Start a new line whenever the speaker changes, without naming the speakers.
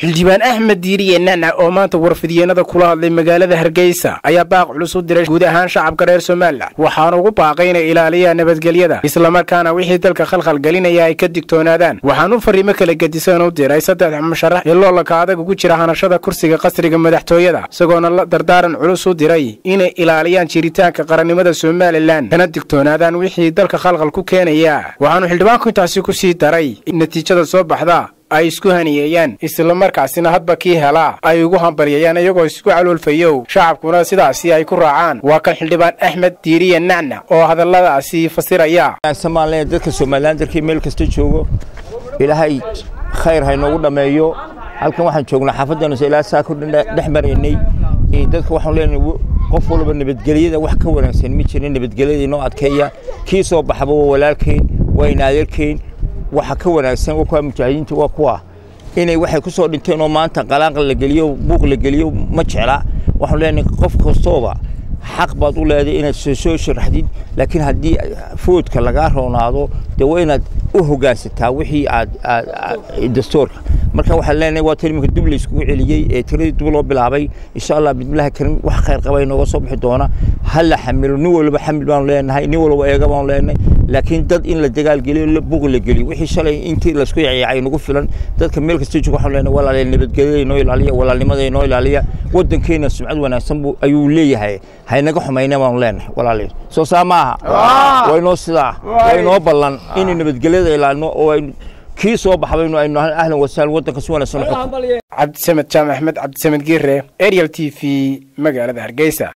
xildhibaan axmed diiriye nacnac oo maanta warfidyeennada kula hadlay magaalada hargeysa ayaa baaq culus u diray guud ahaan shacabka reer somalilan waxaana ugu baaqay inay ilaaliyaan nabadgelyada islamarkaana wixii dalka khalkhal gelinaya ay ka digtoonaadaan. Waxaanu fariimo kala gedisan u diray saddex musharax ee loolanka adag ugu jira hanashada kursiga qasriga madaxtooyada isagoona la dardaaran culus u diray inay ilaaliyaan jiritaanka qarannimada somalilan kana digtoonaadaan wixii dalka khalkhal ku keenaya. Waxaanu xildhibaanku intaasi ku sii daray natiijada soo baxda ay isku haniyeeyaan islamarkaasina hadba kii helaa ay ugu hambaryayaan iyagoo isku caloolfayow. Shacabkuna sidaasi ay ku raacaan. Waa kan xildhibaan axmed diiriye nacnac oo hadalladaasi fasiraya.
Somaaliya dadka somalilan darkii meel kasta joogo ilaahay khayr ha inoogu dhammeeyo halkan waxaan joognaa xaafaddanusa ilaa saa ku dhex maraynay dadka waxaan leenahay qof walba nabadgelyada wax ka wanaagsan ma jirin. Nabadgelyada inoo adkeeya. Kii soo baxaba waa walaalkeyn waa inaadeerkeyn waxa ka wanaagsan kuwa mujaahidiinta waa kuwa inay waxay ku soo dhinteen oo maanta qalaanqal la geliyo buuq la geliyo ma jecla. Waxaan leenahay qof kastooba xaq baad u leedahay inaad soo soo sharaxdid laakiin haddii foodka lagaa roonaado dee waa inaad u hogaansataa wixii aad dastuurka marka waxaan leenahay waa tan iminka dib la iskugu celiyey ee tiradii dib loo bilaabay. Insha allah bismillahi karim wax khayr qaba inooga soo bixi doona. Ha la xamilo nin walba xamil baanu leenahay nin walba eega baanu leenahay. Laakiin dad in la dagaal geliyo buuq la geliyo wixii shalay intii la isku yacyacay nagu filan. Dadka meel kasta jooga waxaan leenahay walaaliya nabadgelyada inoo ilaaliya walaalnimada inoo ilaaliya. Waddankeena sumcad wanaagsan buu ayuu leeyahay. Haynaga xumayna baanu leenahay walaaliya soo saa maaha? Waa inoo sidaa? Waa inoo ballan? Inay nabadgelyada ilaalino oo aynu kii soo baxbaynu aynu ahlan wasahlan waddanka si wanaagsan
cabdisamed jaamac cabdisamed giire ariel t v magaalada hargeysa